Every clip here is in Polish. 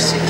mercy.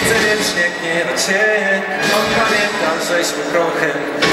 Chcę Serdecznie nie do ciebie, no pamiętam, żeśmy prochem